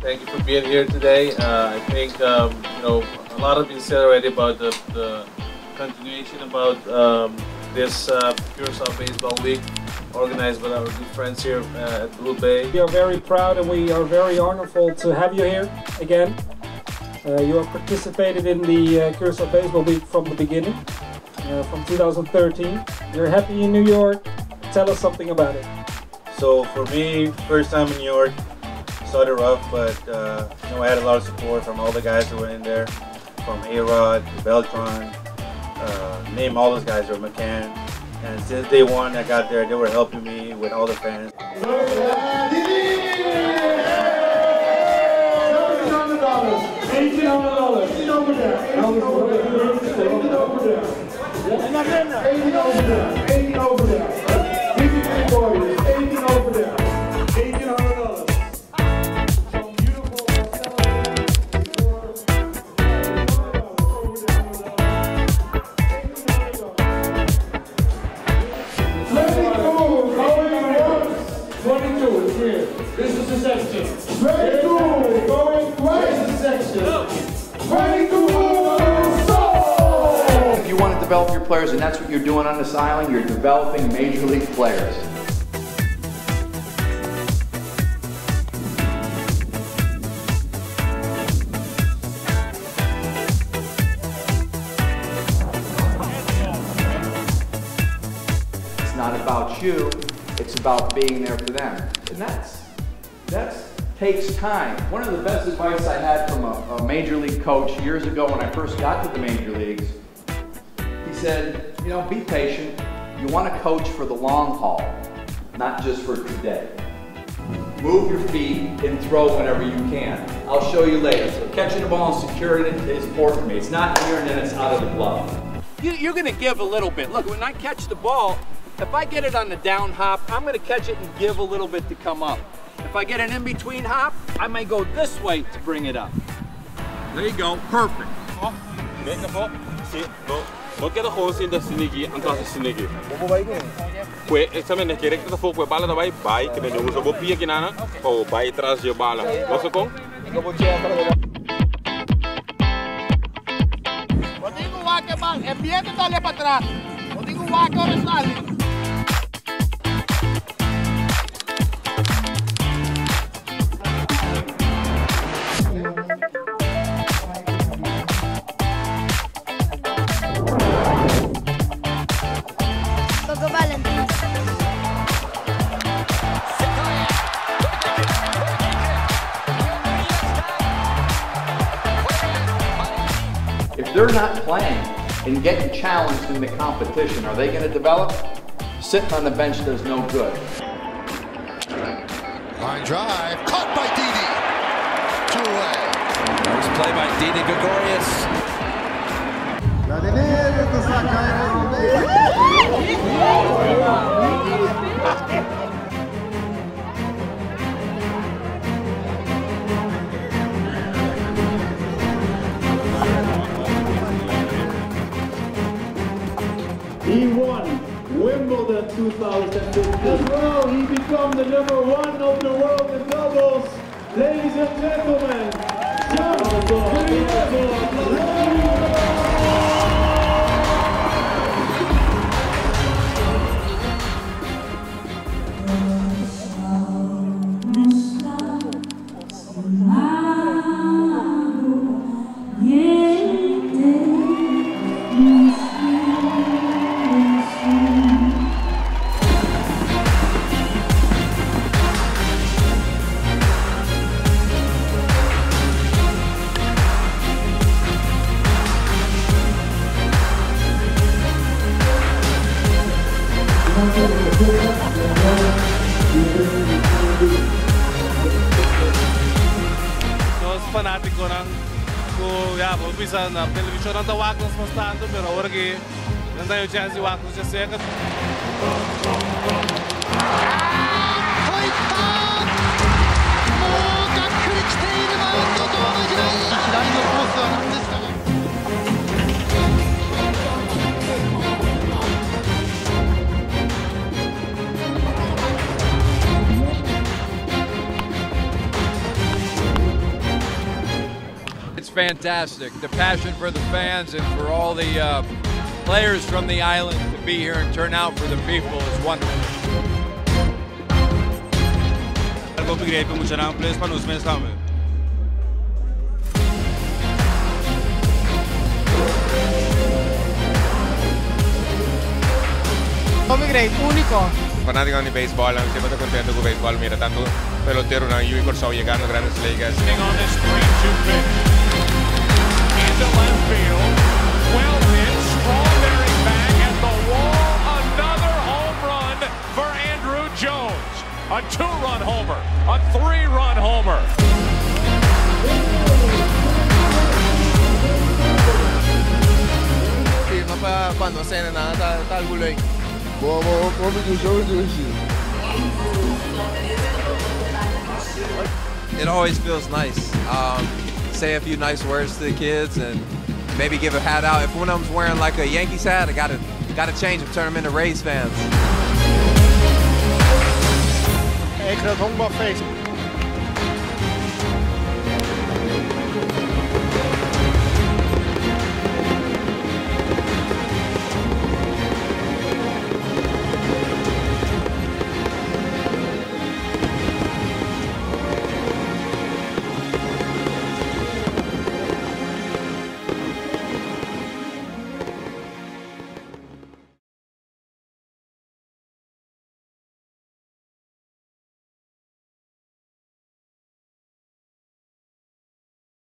Thank you for being here today. Uh, I think um, you know a lot of been said already about the, the continuation about um, this uh, Curaçao Baseball Week organized by our good friends here uh, at Blue Bay. We are very proud and we are very honorful to have you here again. Uh, you have participated in the uh, Curaçao Baseball Week from the beginning, uh, from 2013. You're happy in New York. Tell us something about it. So for me, first time in New York, started rough, but uh, you know, I had a lot of support from all the guys that were in there, from A-Rod, Beltran, uh, name all those guys, or McCann. And since day one I got there, they were helping me with all the fans. $1,800. $1,800. Develop your players, and that's what you're doing on this island, you're developing major league players. It's not about you, it's about being there for them. And that's, that's takes time. One of the best advice I had from a, a major league coach years ago when I first got to the major leagues, said, you know, be patient. You want to coach for the long haul, not just for today. Move your feet and throw whenever you can. I'll show you later. So catching the ball and securing it is important to me. It's not here and then it's out of the glove. You, you're going to give a little bit. Look, when I catch the ball, if I get it on the down hop, I'm going to catch it and give a little bit to come up. If I get an in-between hop, I may go this way to bring it up. There you go, perfect. Weet je voor? Zie, Porque da coisa ainda se negi, então se negi. Vai com. Pois, essa menina quer que tu for com bala da vai, vai que menino usa bopia aqui atrás de. Você digo, o que é que tá ali para trás. Eu digo, o que é o they're not playing and getting challenged in the competition, are they going to develop? Sitting on the bench does no good. Line drive, caught by Didi. Two away. Nice play by Didi Gregorius. He won Wimbledon 2015. As well, he became the number one of the world in doubles. Ladies and gentlemen, John Nós ያው ቢዛና ቴሌቪዥን አንተ ዋቅንስ መስታ አንተ ቢሮ ወርጊ እንደ የጃዚ ዋቅንስ ጀሰከት fantastic. The passion for the fans and for all the uh, players from the island to be here and turn out for the people is wonderful. Algo begrepen moet je aan plus van ons mensen samen. Tommy Great, único. Fanático de béisbol, siempre estoy contento con el béisbol. Mira, tanto pelotero, una Yui Corso llegando a grandes ligas. On this 3-2 pitch. Into left field. Well hit. Strawberry back at the wall. Another home run for Andruw Jones. A two-run homer. A three-run homer. Sì, ma poi quando sei nella ta tal gulo aí. Boa, boa, boa, do It always feels nice. Um, say a few nice words to the kids and maybe give a hat out. If one of them's wearing like a Yankees hat, I gotta gotta change them, turn them into Rays fans.